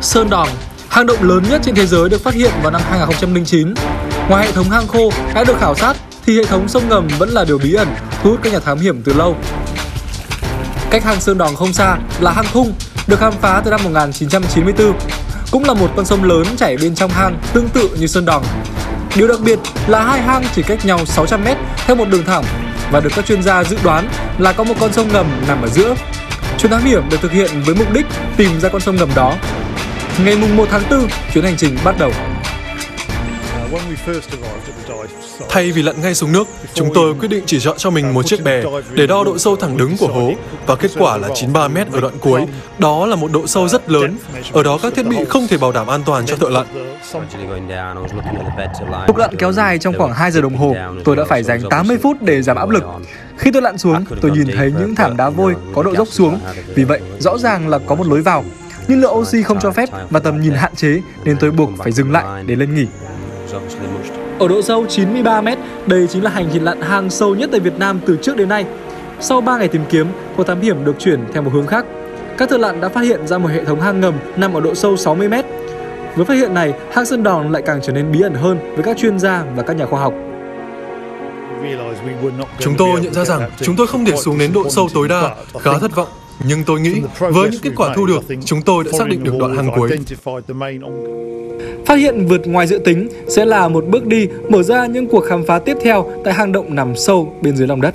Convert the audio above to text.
Sơn Đòn, hang động lớn nhất trên thế giới được phát hiện vào năm 2009. Ngoài hệ thống hang khô đã được khảo sát thì hệ thống sông ngầm vẫn là điều bí ẩn thu hút các nhà thám hiểm từ lâu. Cách hang Sơn Đòn không xa là hang Thung, được khám phá từ năm 1994. Cũng là một con sông lớn chảy bên trong hang tương tự như Sơn Đòn. Điều đặc biệt là hai hang chỉ cách nhau 600 mét theo một đường thẳng và được các chuyên gia dự đoán là có một con sông ngầm nằm ở giữa. Chuyến thám hiểm được thực hiện với mục đích tìm ra con sông ngầm đó. Ngày mùng 1 tháng 4, chuyến hành trình bắt đầu. Thay vì lặn ngay xuống nước, chúng tôi quyết định chỉ chọn cho mình một chiếc bè để đo độ sâu thẳng đứng của hố và kết quả là 93 mét ở đoạn cuối. Đó là một độ sâu rất lớn. Ở đó các thiết bị không thể bảo đảm an toàn cho thợ lặn. Cuộc lặn kéo dài trong khoảng 2 giờ đồng hồ, tôi đã phải dành 80 phút để giảm áp lực. Khi tôi lặn xuống, tôi nhìn thấy những thảm đá vôi có độ dốc xuống, vì vậy rõ ràng là có một lối vào. Nhưng lượng oxy không cho phép và tầm nhìn hạn chế nên tôi buộc phải dừng lại để lên nghỉ. Ở độ sâu 93 mét, đây chính là hành trình lặn hang sâu nhất tại Việt Nam từ trước đến nay. Sau 3 ngày tìm kiếm, cuộc thám hiểm được chuyển theo một hướng khác. Các thợ lặn đã phát hiện ra một hệ thống hang ngầm nằm ở độ sâu 60 mét. Với phát hiện này, hang Sơn Đòn lại càng trở nên bí ẩn hơn với các chuyên gia và các nhà khoa học. Chúng tôi nhận ra rằng chúng tôi không thể xuống đến độ sâu tối đa, khá thất vọng. Nhưng tôi nghĩ với những kết quả thu được, chúng tôi đã xác định được đoạn hang cuối. Phát hiện vượt ngoài dự tính sẽ là một bước đi mở ra những cuộc khám phá tiếp theo tại hang động nằm sâu bên dưới lòng đất.